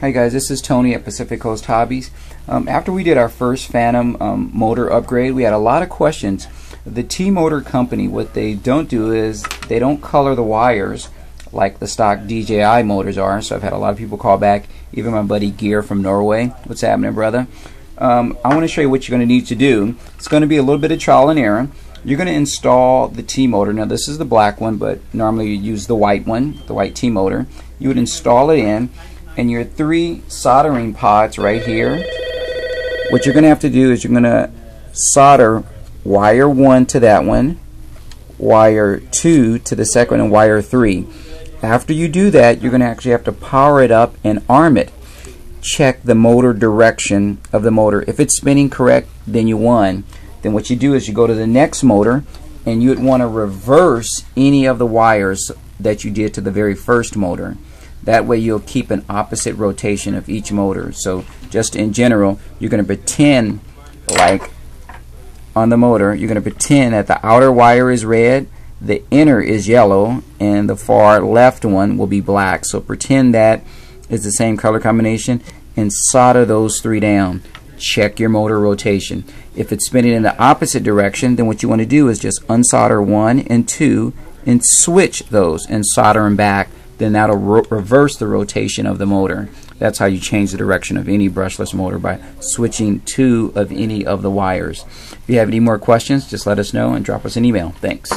Hi guys, this is Tony at Pacific Coast Hobbies. Um, after we did our first Phantom um, motor upgrade, we had a lot of questions. The T-Motor company, what they don't do is they don't color the wires like the stock DJI motors are. So I've had a lot of people call back, even my buddy Geir from Norway. What's happening, brother? Um, I want to show you what you're going to need to do. It's going to be a little bit of trial and error. You're going to install the T-motor. Now this is the black one, but normally you use the white one, the white T-motor. You would install it in, and your three soldering pods right here. What you're going to have to do is you're going to solder wire 1 to that one, wire 2 to the second, and wire 3. After you do that, you're going to actually have to power it up and arm it. Check the motor direction of the motor. If it's spinning correct, then you won then what you do is you go to the next motor and you would want to reverse any of the wires that you did to the very first motor. That way you'll keep an opposite rotation of each motor. So just in general, you're going to pretend like on the motor, you're going to pretend that the outer wire is red, the inner is yellow, and the far left one will be black. So pretend that is the same color combination and solder those three down check your motor rotation. If it's spinning in the opposite direction, then what you want to do is just unsolder 1 and 2 and switch those and solder them back. Then that'll reverse the rotation of the motor. That's how you change the direction of any brushless motor by switching two of any of the wires. If you have any more questions, just let us know and drop us an email. Thanks.